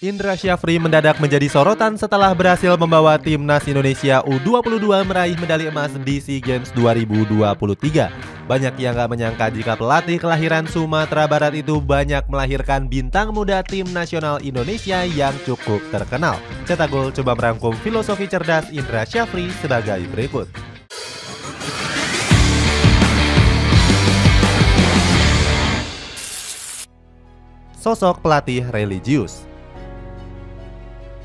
Indra Syafri mendadak menjadi sorotan setelah berhasil membawa timnas Indonesia U22 meraih medali emas di SEA Games 2023. Banyak yang gak menyangka jika pelatih kelahiran Sumatera Barat itu banyak melahirkan bintang muda tim nasional Indonesia yang cukup terkenal. Cetagol coba merangkum filosofi cerdas Indra Syafri sebagai berikut. Sosok pelatih religius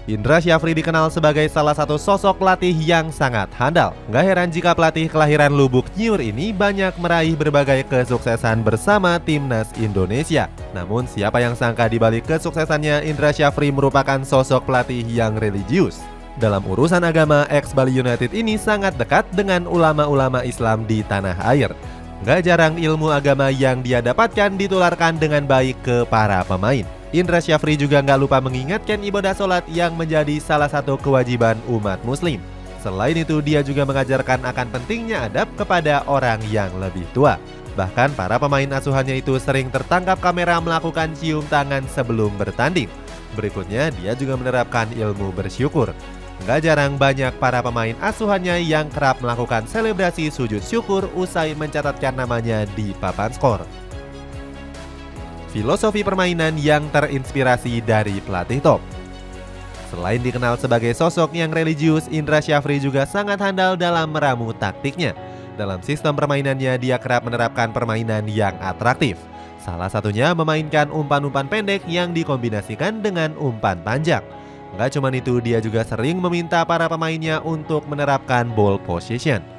Indra Syafri dikenal sebagai salah satu sosok pelatih yang sangat handal. Gak heran jika pelatih kelahiran Lubuk Nyur ini banyak meraih berbagai kesuksesan bersama timnas Indonesia. Namun siapa yang sangka di balik kesuksesannya Indra Syafri merupakan sosok pelatih yang religius. Dalam urusan agama, ex Bali United ini sangat dekat dengan ulama-ulama Islam di tanah air. Gak jarang ilmu agama yang dia dapatkan ditularkan dengan baik ke para pemain. Indra Syafri juga nggak lupa mengingatkan ibadah sholat yang menjadi salah satu kewajiban umat muslim. Selain itu, dia juga mengajarkan akan pentingnya adab kepada orang yang lebih tua. Bahkan para pemain asuhannya itu sering tertangkap kamera melakukan cium tangan sebelum bertanding. Berikutnya, dia juga menerapkan ilmu bersyukur. Nggak jarang banyak para pemain asuhannya yang kerap melakukan selebrasi sujud syukur usai mencatatkan namanya di papan skor filosofi permainan yang terinspirasi dari pelatih top. Selain dikenal sebagai sosok yang religius, Indra Syafri juga sangat handal dalam meramu taktiknya. Dalam sistem permainannya, dia kerap menerapkan permainan yang atraktif. Salah satunya memainkan umpan-umpan pendek yang dikombinasikan dengan umpan panjang. Gak cuma itu, dia juga sering meminta para pemainnya untuk menerapkan ball position.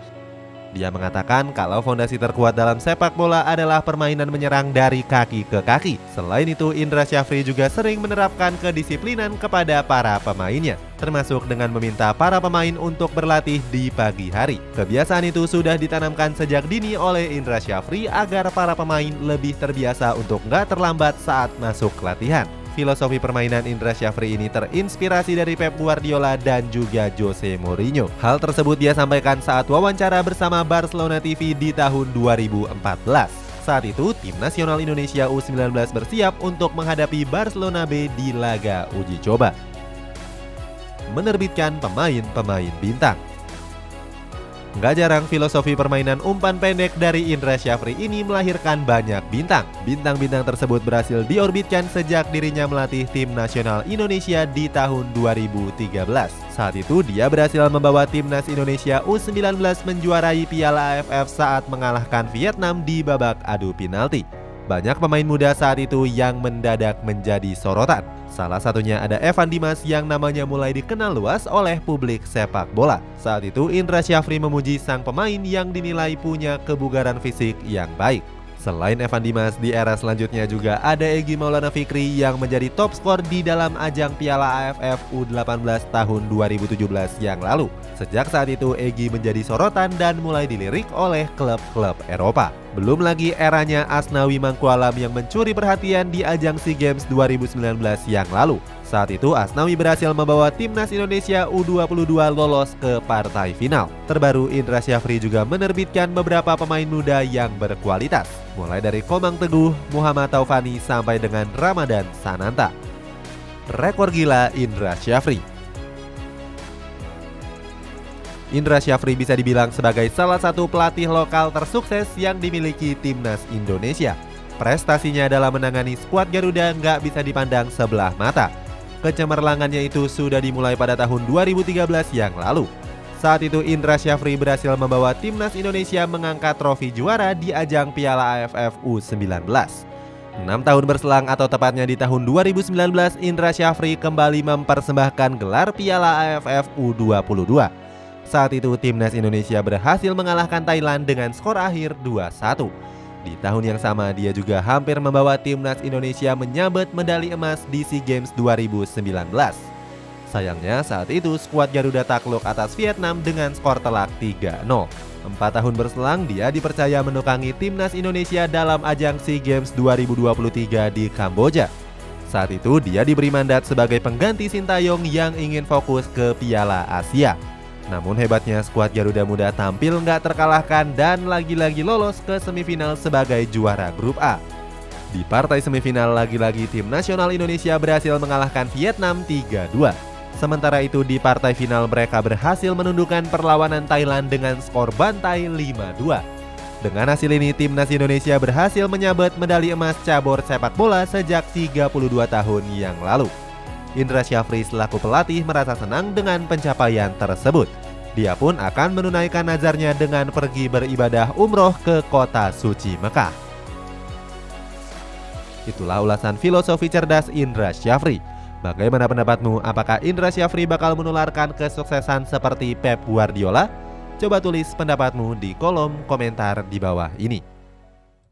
Dia mengatakan kalau fondasi terkuat dalam sepak bola adalah permainan menyerang dari kaki ke kaki. Selain itu, Indra Syafri juga sering menerapkan kedisiplinan kepada para pemainnya, termasuk dengan meminta para pemain untuk berlatih di pagi hari. Kebiasaan itu sudah ditanamkan sejak dini oleh Indra Syafri agar para pemain lebih terbiasa untuk nggak terlambat saat masuk latihan filosofi permainan Indra Syafri ini terinspirasi dari Pep Guardiola dan juga Jose Mourinho. Hal tersebut dia sampaikan saat wawancara bersama Barcelona TV di tahun 2014. Saat itu, tim nasional Indonesia U19 bersiap untuk menghadapi Barcelona B di laga uji coba. Menerbitkan pemain-pemain bintang. Gak jarang filosofi permainan umpan pendek dari Indra Syafri ini melahirkan banyak bintang. Bintang-bintang tersebut berhasil diorbitkan sejak dirinya melatih tim nasional Indonesia di tahun 2013. Saat itu dia berhasil membawa timnas Indonesia U19 menjuarai Piala AFF saat mengalahkan Vietnam di babak adu penalti. Banyak pemain muda saat itu yang mendadak menjadi sorotan. Salah satunya ada Evan Dimas yang namanya mulai dikenal luas oleh publik sepak bola. Saat itu Indra Syafri memuji sang pemain yang dinilai punya kebugaran fisik yang baik. Selain Evan Dimas, di era selanjutnya juga ada Egi Maulana Fikri yang menjadi top skor di dalam ajang Piala AFF U18 tahun 2017 yang lalu. Sejak saat itu, Egi menjadi sorotan dan mulai dilirik oleh klub-klub Eropa. Belum lagi eranya Asnawi Mangkualam yang mencuri perhatian di ajang SEA Games 2019 yang lalu. Saat itu Asnawi berhasil membawa timnas Indonesia U22 lolos ke partai final. Terbaru Indra Syafri juga menerbitkan beberapa pemain muda yang berkualitas, mulai dari Komang Teguh, Muhammad Taufani sampai dengan Ramadan Sananta. Rekor gila Indra Syafri Indra Syafri bisa dibilang sebagai salah satu pelatih lokal tersukses yang dimiliki timnas Indonesia. Prestasinya dalam menangani skuad Garuda nggak bisa dipandang sebelah mata Kecemerlangannya itu sudah dimulai pada tahun 2013 yang lalu. Saat itu Indra Syafri berhasil membawa timnas Indonesia mengangkat trofi juara di ajang Piala AFF U19. 6 tahun berselang atau tepatnya di tahun 2019, Indra Syafri kembali mempersembahkan gelar Piala AFF U22. Saat itu timnas Indonesia berhasil mengalahkan Thailand dengan skor akhir 2-1. Di tahun yang sama, dia juga hampir membawa timnas Indonesia menyabet medali emas di SEA Games 2019. Sayangnya saat itu skuad Garuda takluk atas Vietnam dengan skor telak 3-0. Empat tahun berselang dia dipercaya menukangi timnas Indonesia dalam ajang SEA Games 2023 di Kamboja. Saat itu dia diberi mandat sebagai pengganti Sintayong yang ingin fokus ke Piala Asia. Namun hebatnya skuad Garuda Muda tampil nggak terkalahkan dan lagi-lagi lolos ke semifinal sebagai juara grup A. Di partai semifinal lagi-lagi tim nasional Indonesia berhasil mengalahkan Vietnam 3-2. Sementara itu di partai final mereka berhasil menundukkan perlawanan Thailand dengan skor bantai 5-2. Dengan hasil ini timnas Indonesia berhasil menyabet medali emas cabur sepak bola sejak 32 tahun yang lalu. Indra Syafri selaku pelatih merasa senang dengan pencapaian tersebut. Dia pun akan menunaikan nazarnya dengan pergi beribadah umroh ke kota suci Mekah. Itulah ulasan filosofi cerdas Indra Syafri. Bagaimana pendapatmu? Apakah Indra Syafri bakal menularkan kesuksesan seperti Pep Guardiola? Coba tulis pendapatmu di kolom komentar di bawah ini.